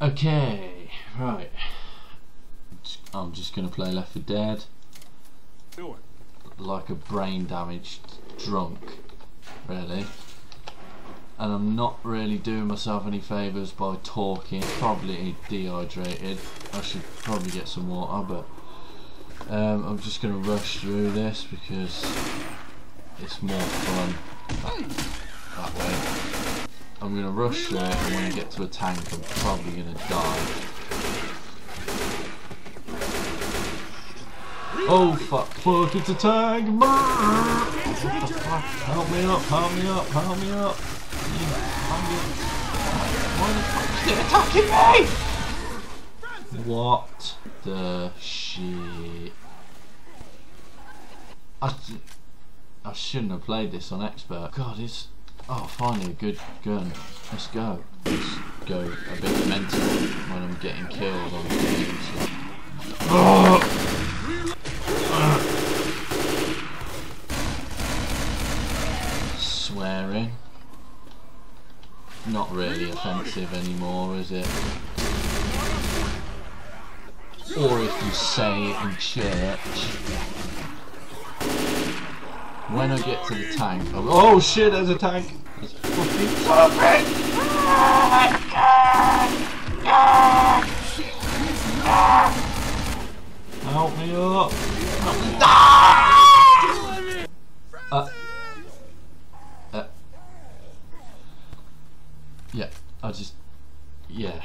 Okay, right. I'm just gonna play Left 4 Dead like a brain damaged drunk, really. And I'm not really doing myself any favours by talking. Probably dehydrated. I should probably get some water, but um, I'm just gonna rush through this because it's more fun I'm gonna rush there and when I get to a tank, I'm probably gonna die. Oh fuck, fuck, it's a tank! What? Help me up, help me up, help me up! Help me up. Why the fuck is it attacking me? What the shit? I, I shouldn't have played this on expert. God, it's... Oh, finally a good gun. Let's go. Let's go a bit mental when I'm getting killed on. Oh! Swearing. Not really offensive anymore, is it? Or if you say it in church. When I get to the tank, I'll, oh shit, there's a tank! There's a fucking! Help me up! Help me. Uh, uh, yeah, I just, yeah.